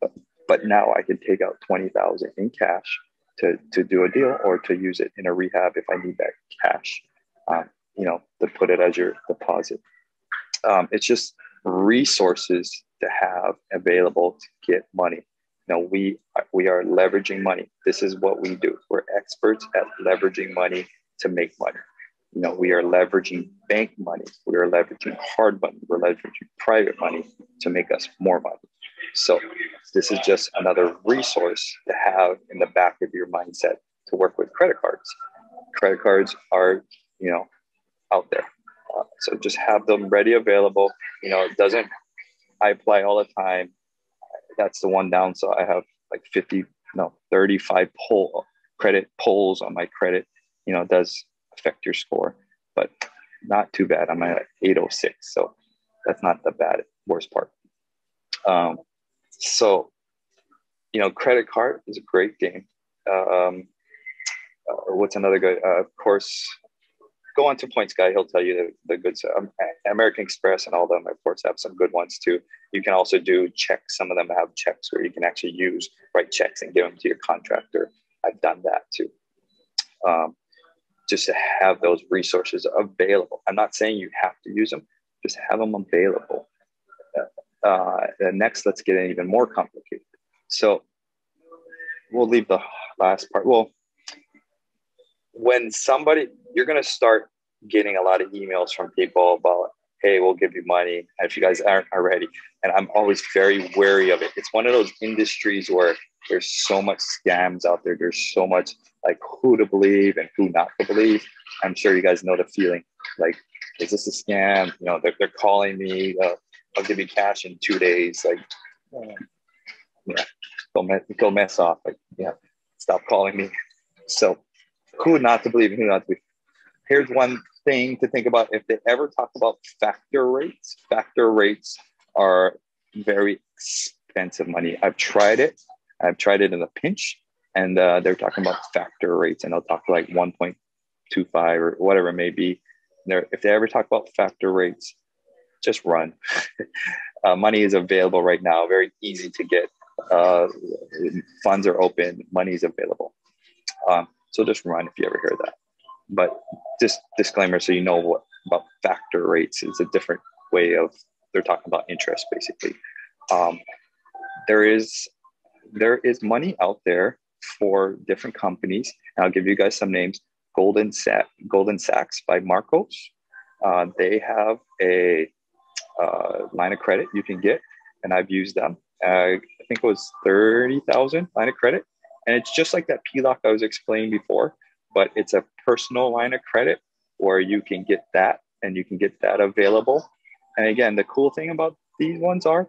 B: but, but now I can take out twenty thousand in cash to to do a deal or to use it in a rehab if I need that cash. Um, you know, to put it as your deposit. Um, it's just resources to have available to get money. Now we we are leveraging money. This is what we do. We're experts at leveraging money to make money. You know, we are leveraging bank money. We are leveraging hard money. We're leveraging private money to make us more money. So this is just another resource to have in the back of your mindset to work with credit cards. Credit cards are, you know, out there. Uh, so just have them ready, available. You know, it doesn't, I apply all the time. That's the one down. So I have like 50, no, 35 pull credit pulls on my credit. You know, does affect your score, but not too bad. I'm at 806. So that's not the bad, worst part. Um, so, you know, credit card is a great game. Um, uh, what's another good? Uh, of course, go on to Points Guy. He'll tell you the, the good. Um, American Express and all them, of course, have some good ones too. You can also do checks. Some of them have checks where you can actually use write checks and give them to your contractor. I've done that too. Um, just to have those resources available. I'm not saying you have to use them, just have them available. Uh, next, let's get even more complicated. So we'll leave the last part. Well, when somebody, you're going to start getting a lot of emails from people about, hey, we'll give you money if you guys aren't already. And I'm always very wary of it. It's one of those industries where there's so much scams out there. There's so much like who to believe and who not to believe. I'm sure you guys know the feeling. Like, is this a scam? You know, they're, they're calling me. Uh, I'll give you cash in two days. Like, yeah, go mess, go mess off. Like, yeah, stop calling me. So, who not to believe and who not to believe. Here's one thing to think about. If they ever talk about factor rates, factor rates are very expensive money. I've tried it. I've tried it in a pinch, and uh, they're talking about factor rates, and they'll talk like 1.25 or whatever it may be. They're, if they ever talk about factor rates, just run. [LAUGHS] uh, money is available right now, very easy to get. Uh, funds are open, money is available. Um, so just run if you ever hear that. But just disclaimer so you know what about factor rates is a different way of they're talking about interest basically. Um, there is there is money out there for different companies. And I'll give you guys some names. Golden Sa- Goldman Sachs by Marcus. Uh, they have a uh, line of credit you can get, and I've used them. Uh, I think it was thirty thousand line of credit, and it's just like that PLOC I was explaining before, but it's a personal line of credit where you can get that, and you can get that available. And again, the cool thing about these ones are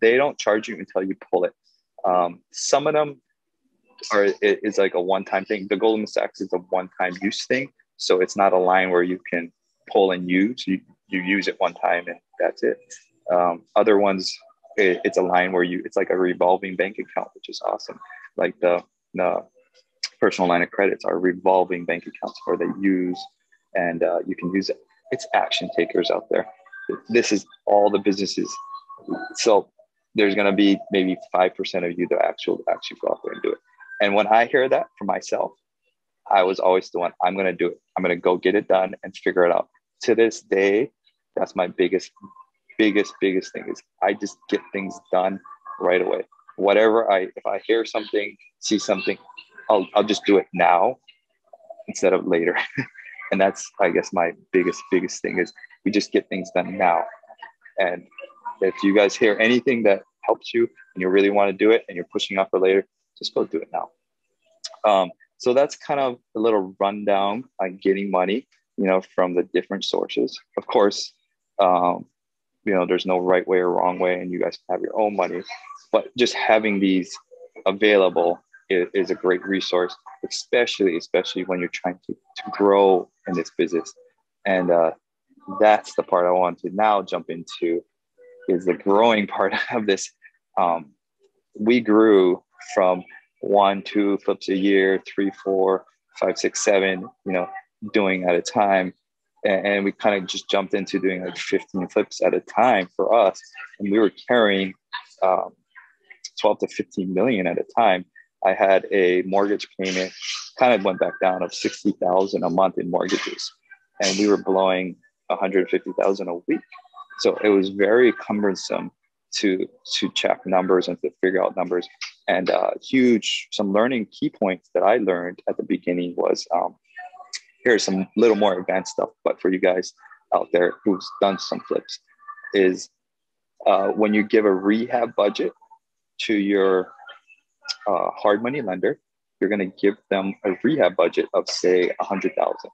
B: they don't charge you until you pull it. Um, some of them are it is like a one-time thing. The Goldman Sachs is a one-time use thing, so it's not a line where you can pull and use. You you use it one time and that's it. Um, other ones, it, it's a line where you it's like a revolving bank account, which is awesome. Like the the personal line of credits are revolving bank accounts where they use and uh, you can use it. It's action takers out there. This is all the businesses. So there's going to be maybe 5% of you that actually actually go out there and do it. And when I hear that for myself, I was always the one, I'm going to do it. I'm going to go get it done and figure it out. To this day, that's my biggest, biggest, biggest thing is I just get things done right away. Whatever I, if I hear something, see something, I'll, I'll just do it now instead of later. [LAUGHS] and that's, I guess, my biggest, biggest thing is we just get things done now. And if you guys hear anything that helps you and you really want to do it and you're pushing off for later, just go do it now. Um, so that's kind of a little rundown on getting money, you know, from the different sources. Of course, um, you know, there's no right way or wrong way, and you guys have your own money. But just having these available is, is a great resource, especially especially when you're trying to, to grow in this business. And uh, that's the part I want to now jump into is the growing part [LAUGHS] of this. Um, we grew from one, two flips a year, three, four, five, six, seven, you know, doing at a time. And, and we kind of just jumped into doing like 15 flips at a time for us. And we were carrying um, 12 to 15 million at a time. I had a mortgage payment, kind of went back down of 60,000 a month in mortgages. And we were blowing 150,000 a week. So it was very cumbersome to to check numbers and to figure out numbers. And uh, huge some learning key points that I learned at the beginning was um, here's some little more advanced stuff, but for you guys out there who's done some flips, is uh, when you give a rehab budget to your uh, hard money lender, you're going to give them a rehab budget of say a hundred thousand.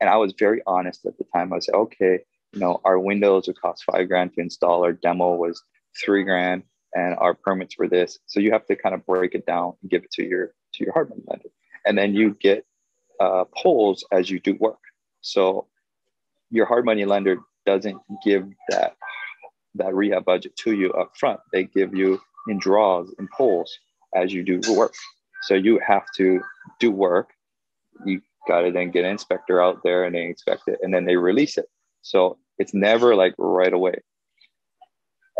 B: And I was very honest at the time. I said, okay, you know, our windows would cost five grand to install. Our demo was three grand, and our permits were this. So you have to kind of break it down and give it to your to your hard money lender, and then you get uh, pulls as you do work. So your hard money lender doesn't give that that rehab budget to you up front. They give you in draws and pulls as you do work. So you have to do work. You got to then get an inspector out there and they inspect it and then they release it. So it's never like right away.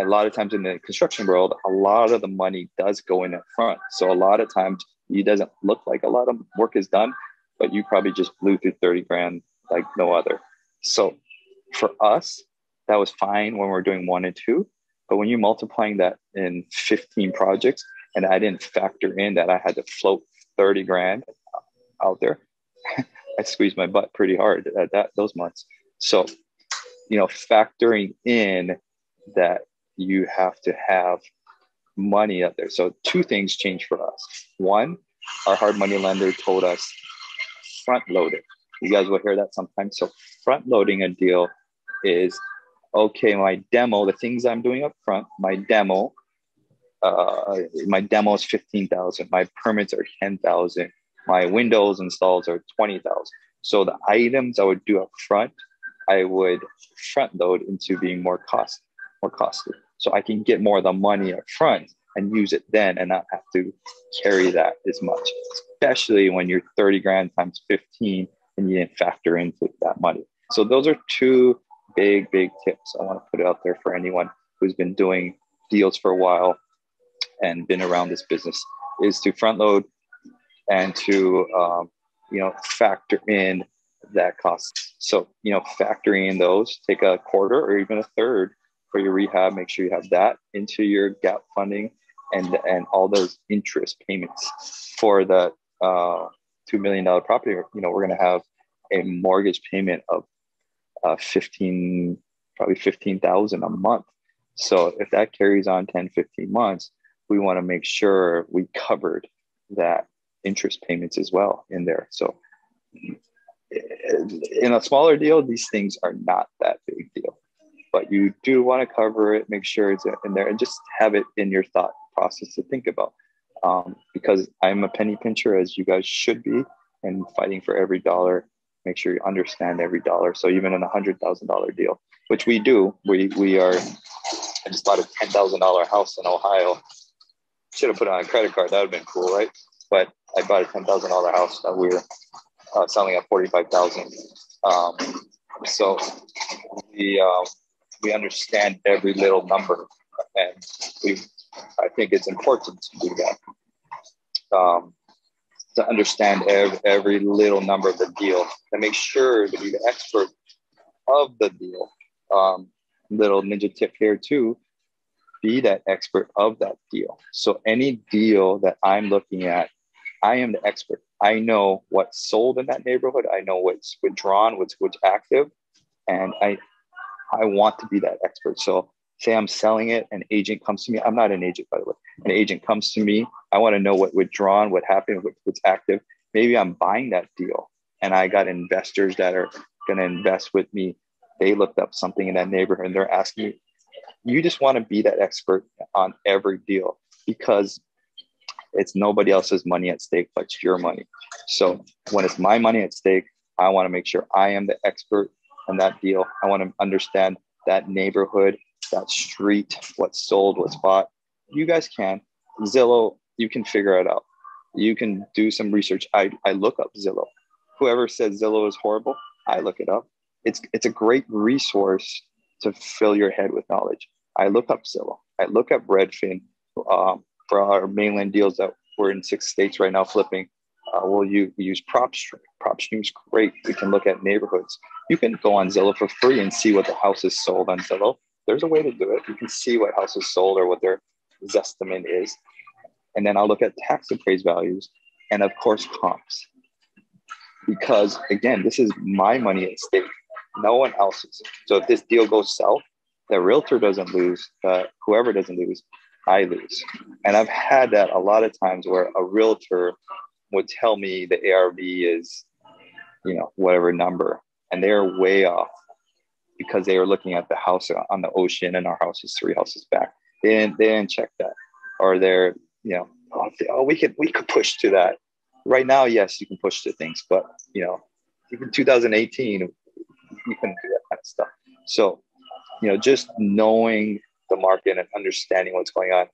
B: A lot of times in the construction world, a lot of the money does go in up front. So a lot of times it doesn't look like a lot of work is done, but you probably just blew through 30 grand like no other. So for us, that was fine when we are doing one and two. But when you're multiplying that in 15 projects, and I didn't factor in that I had to float 30 grand out there, [LAUGHS] I squeezed my butt pretty hard at that those months. So, you know, factoring in that you have to have money out there. So two things changed for us. One, our hard money lender told us front load it. You guys will hear that sometimes. So front loading a deal is okay, my demo, the things I'm doing up front, my demo, uh, my demo is 15,000, my permits are 10,000, my windows installs are 20,000. So the items I would do up front, I would front load into being more cost, more costly. So I can get more of the money up front and use it then and not have to carry that as much, especially when you're 30 grand times 15 and you didn't factor into that money. So those are two big, big tips I want to put out there for anyone who's been doing deals for a while and been around this business is to front load and to um, you know factor in that cost. So you know factoring in those, take a quarter or even a third for your rehab. Make sure you have that into your gap funding and and all those interest payments for the uh, two million dollar property. You know we're going to have a mortgage payment of uh, 15, probably 15,000 a month. So if that carries on 10, 15 months, we want to make sure we covered that interest payments as well in there. So in a smaller deal, these things are not that big deal, but you do want to cover it, make sure it's in there and just have it in your thought process to think about. Um, because I'm a penny pincher as you guys should be and fighting for every dollar make sure you understand every dollar. So even in a hundred thousand dollar deal, which we do, we we are. I just bought a ten thousand dollar house in Ohio. Should have put it on a credit card. That would have been cool, right? But I bought a ten thousand dollar house that we are uh, selling at forty five thousand. Um, so the we understand every little number, and we I think it's important to do that. Um, to understand every, every little number of the deal and make sure that you're the expert of the deal. Um, little ninja tip here too be that expert of that deal. So any deal that I'm looking at, I am the expert. I know what's sold in that neighborhood. I know what's withdrawn, what's what's active, and I I want to be that expert. So say I'm selling it, an agent comes to me. I'm not an agent, by the way. An agent comes to me. I want to know what withdrawn, what happened, what, what's active. Maybe I'm buying that deal and I got investors that are going to invest with me. They looked up something in that neighborhood and they're asking me, you just want to be that expert on every deal because it's nobody else's money at stake but it's your money. So when it's my money at stake, I want to make sure I am the expert in that deal. I want to understand that neighborhood that street, what's sold, what's bought. You guys can. Zillow, you can figure it out. You can do some research. I, I look up Zillow. Whoever says Zillow is horrible, I look it up. It's it's a great resource to fill your head with knowledge. I look up Zillow. I look up Redfin um, for our mainland deals that we're in six states right now flipping. Uh, we'll use, we use PropStream. PropStream's great. We can look at neighborhoods. You can go on Zillow for free and see what the house is sold on Zillow. There's a way to do it. You can see what house is sold or what their estimate is. And then I'll look at tax appraised values and, of course, comps. Because again, this is my money at stake, no one else's. So if this deal goes south, the realtor doesn't lose, uh, whoever doesn't lose, I lose. And I've had that a lot of times where a realtor would tell me the ARV is, you know, whatever number, and they're way off because they were looking at the house on the ocean and our house is three houses back. They didn't, they didn't check that. Or they're, you know, oh, oh, we could we could push to that. Right now, yes, you can push to things, but you know, even 2018, you couldn't do that kind of stuff. So, you know, just knowing the market and understanding what's going on,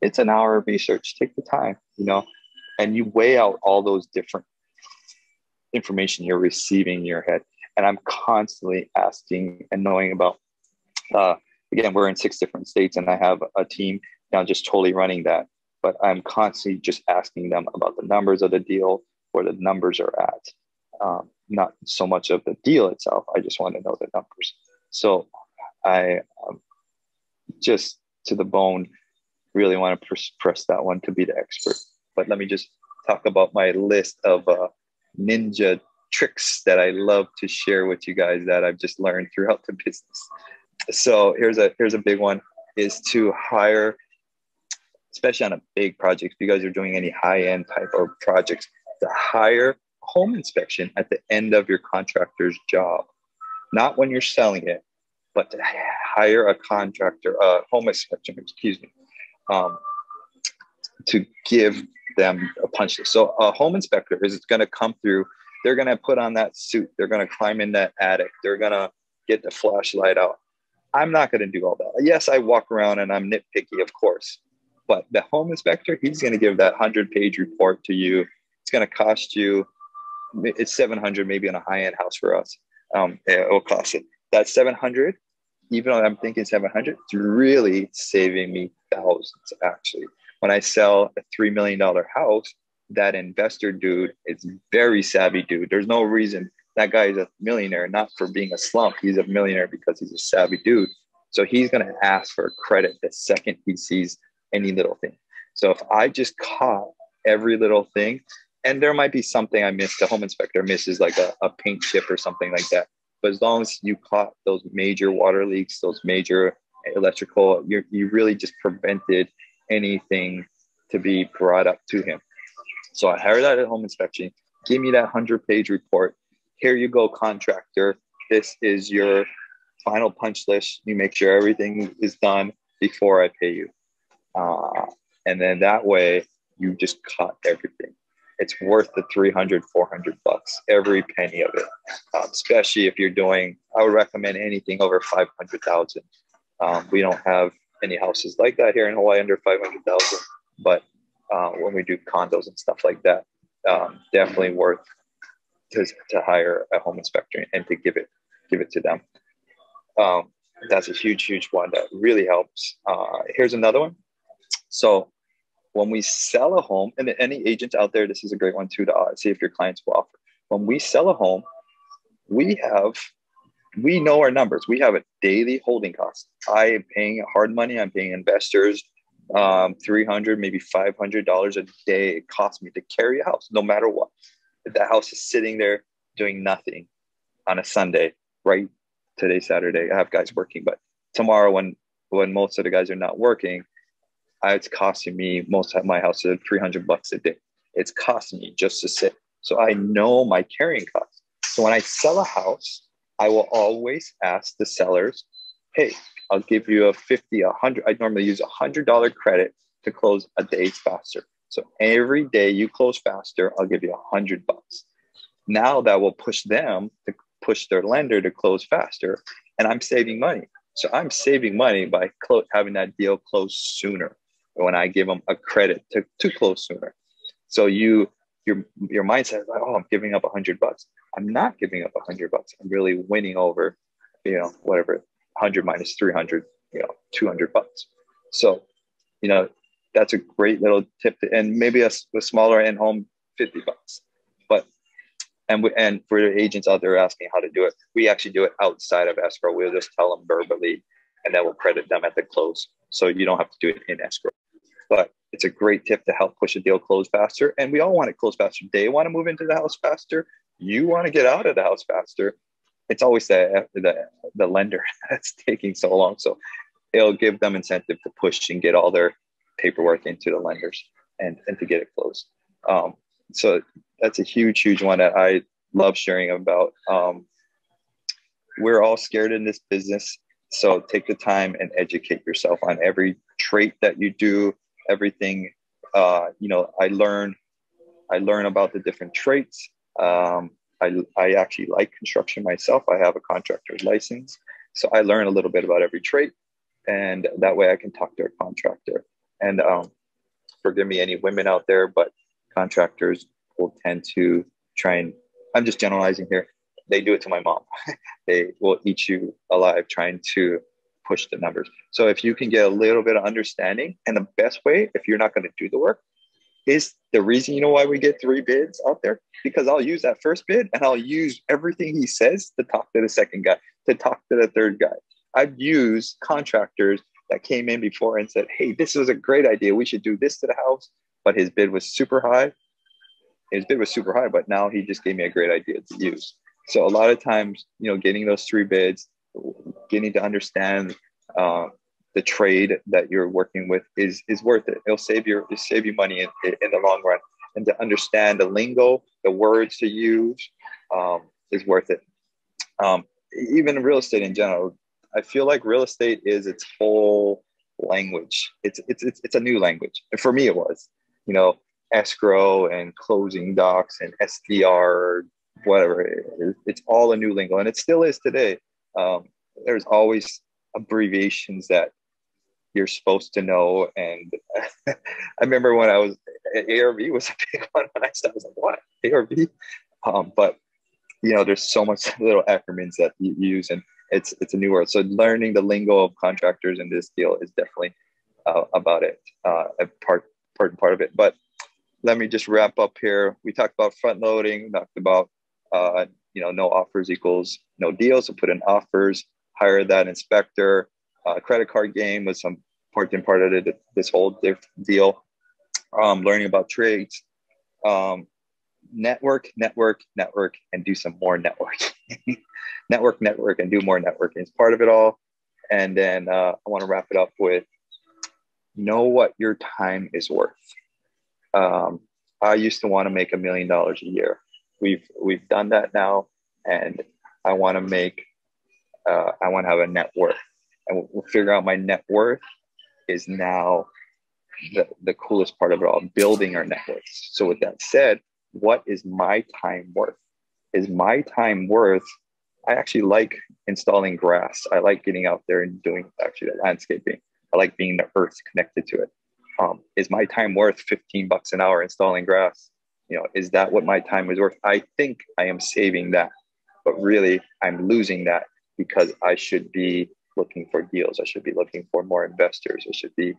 B: it's an hour of research. Take the time, you know, and you weigh out all those different information you're receiving in your head. And I'm constantly asking and knowing about. Uh, again, we're in six different states, and I have a team now just totally running that. But I'm constantly just asking them about the numbers of the deal, where the numbers are at. Um, not so much of the deal itself. I just want to know the numbers. So I um, just to the bone really want to press, press that one to be the expert. But let me just talk about my list of uh, ninja tricks that I love to share with you guys that I've just learned throughout the business. So here's a here's a big one is to hire, especially on a big project. If you guys are doing any high end type of projects, to hire home inspection at the end of your contractor's job, not when you're selling it, but to hire a contractor, a uh, home inspection, excuse me, um, to give them a punch list. So a home inspector is going to come through. They're going to put on that suit. They're going to climb in that attic. They're going to get the flashlight out. I'm not going to do all that. Yes, I walk around and I'm nitpicky, of course, but the home inspector, he's going to give that 100 page report to you. It's going to cost you, it's 700 maybe on a high end house for us. Um, it will cost it. That 700, even though I'm thinking 700, it's really saving me thousands actually when I sell a $3 million house, that investor dude is very savvy dude. There's no reason that guy is a millionaire, not for being a slump. He's a millionaire because he's a savvy dude. So he's going to ask for credit the second he sees any little thing. So if I just caught every little thing, and there might be something I missed, the home inspector misses like a, a paint chip or something like that. But as long as you caught those major water leaks, those major electrical, you you really just prevented anything to be brought up to him. So I hired that at home inspection. Give me that 100 page report. Here you go, contractor. This is your final punch list. You make sure everything is done before I pay you. Uh, and then that way you just cut everything. It's worth the 300, 400 bucks, every penny of it. Um, especially if you're doing, I would recommend anything over 500,000. Um, we don't have any houses like that here in Hawaii under 500,000. But uh, when we do condos and stuff like that, um, definitely worth to, to hire a home inspector and to give it give it to them. Um, that's a huge, huge one that really helps. Uh, here's another one. So when we sell a home, and any agents out there, this is a great one too to uh, see if your clients will offer. When we sell a home, we have we know our numbers. We have a daily holding cost. I am paying hard money. I'm paying investors um, 300 maybe $500 a day it costs me to carry a house no matter what if that house is sitting there doing nothing on a sunday right today saturday i have guys working but tomorrow when when most of the guys are not working it's costing me most of my house is 300 bucks a day it's costing me just to sit so i know my carrying costs so when i sell a house i will always ask the sellers hey I'll give you a 50, a 100. I normally use a $100 credit to close a day faster. So every day you close faster, I'll give you a 100 bucks. Now that will push them to push their lender to close faster. And I'm saving money. So I'm saving money by clo- having that deal close sooner when I give them a credit to, to close sooner. So you your your mindset is like, oh, I'm giving up a hundred bucks. I'm not giving up a hundred bucks. I'm really winning over, you know, whatever, hundred minus three hundred, you know, two hundred bucks. So, you know, that's a great little tip. To, and maybe a, a smaller in home, fifty bucks. But and we, and for the agents out there asking how to do it, we actually do it outside of escrow. We'll just tell them verbally, and then we'll credit them at the close. So you don't have to do it in escrow. But it's a great tip to help push a deal close faster. And we all want it close faster. They want to move into the house faster. You want to get out of the house faster. It's always the, the, the lender [LAUGHS] that's taking so long. So it'll give them incentive to push and get all their paperwork into the lenders and, and to get it closed. Um, so that's a huge, huge one that I love sharing about. Um, we're all scared in this business. So take the time and educate yourself on every trait that you do, everything. Uh, you know, I learn, I learn about the different traits. Um, I, I actually like construction myself. I have a contractor's license. So I learn a little bit about every trait. And that way I can talk to a contractor. And um, forgive me, any women out there, but contractors will tend to try and, I'm just generalizing here, they do it to my mom. [LAUGHS] they will eat you alive trying to push the numbers. So if you can get a little bit of understanding, and the best way, if you're not going to do the work, is the reason you know why we get three bids out there because I'll use that first bid and I'll use everything he says to talk to the second guy, to talk to the third guy. I've used contractors that came in before and said, Hey, this is a great idea. We should do this to the house. But his bid was super high. His bid was super high, but now he just gave me a great idea to use. So a lot of times, you know, getting those three bids, getting to understand uh, the trade that you're working with is is worth it. It'll save your it'll save you money in, in the long run, and to understand the lingo, the words to use, um, is worth it. Um, even real estate in general, I feel like real estate is its whole language. It's it's it's, it's a new language, and for me, it was. You know, escrow and closing docs and SDR, whatever. It's all a new lingo, and it still is today. Um, there's always abbreviations that you're supposed to know. And [LAUGHS] I remember when I was ARV was a big one when I started. I was like, what ARV? Um, but you know, there's so much [LAUGHS] little acronyms that you use, and it's it's a new word. So learning the lingo of contractors in this deal is definitely uh, about it, uh, a part part part of it. But let me just wrap up here. We talked about front loading, talked about uh, you know, no offers equals no deals. So put in offers, hire that inspector. Uh, credit card game was some part and part of it, this whole deal. Um, learning about trades, um, network, network, network, and do some more networking. [LAUGHS] network, network, and do more networking. is part of it all. And then uh, I want to wrap it up with know what your time is worth. Um, I used to want to make a million dollars a year we've we've done that now, and I want to make uh, I want to have a net worth, and we'll figure out my net worth is now the, the coolest part of it all, building our networks. So with that said, what is my time worth? Is my time worth? I actually like installing grass. I like getting out there and doing actually the landscaping. I like being the earth connected to it. Um, is my time worth 15 bucks an hour installing grass? you know, is that what my time is worth? I think I am saving that, but really I'm losing that because I should be looking for deals. I should be looking for more investors. I should be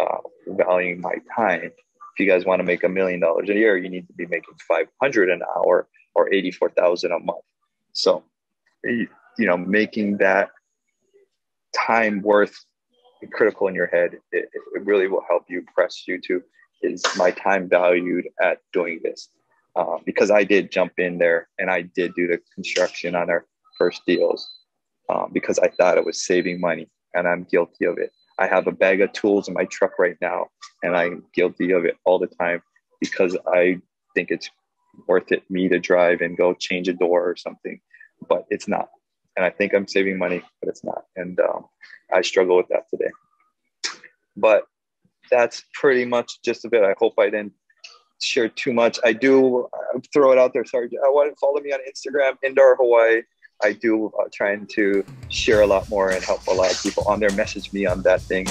B: uh, valuing my time. If you guys want to make a million dollars a year, you need to be making 500 an hour or 84,000 a month. So, you know, making that time worth critical in your head, it, it really will help you press you to is my time valued at doing this? Uh, because I did jump in there and I did do the construction on our first deals um, because I thought it was saving money and I'm guilty of it. I have a bag of tools in my truck right now and I'm guilty of it all the time because I think it's worth it me to drive and go change a door or something, but it's not. And I think I'm saving money, but it's not. And um, I struggle with that today. But that's pretty much just a bit. I hope I didn't share too much. I do uh, throw it out there. Sorry, I want to follow me on Instagram, Indar Hawaii. I do uh, trying to share a lot more and help a lot of people on there. Message me on that thing.